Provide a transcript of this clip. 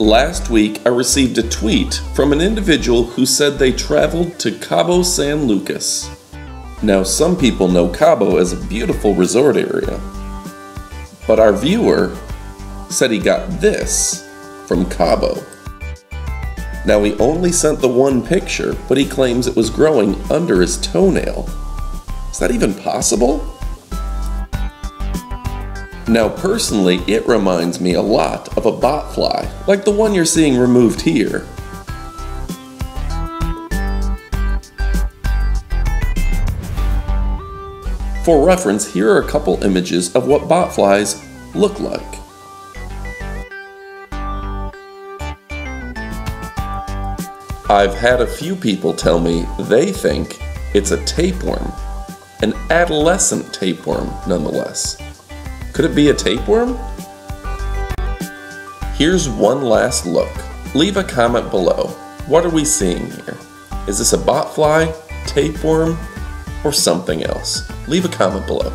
Last week, I received a tweet from an individual who said they traveled to Cabo San Lucas. Now, some people know Cabo as a beautiful resort area, but our viewer said he got this from Cabo. Now, he only sent the one picture, but he claims it was growing under his toenail. Is that even possible? Now, personally, it reminds me a lot of a botfly, like the one you're seeing removed here. For reference, here are a couple images of what botflies look like. I've had a few people tell me they think it's a tapeworm, an adolescent tapeworm nonetheless. Could it be a tapeworm? Here's one last look. Leave a comment below. What are we seeing here? Is this a botfly, tapeworm, or something else? Leave a comment below.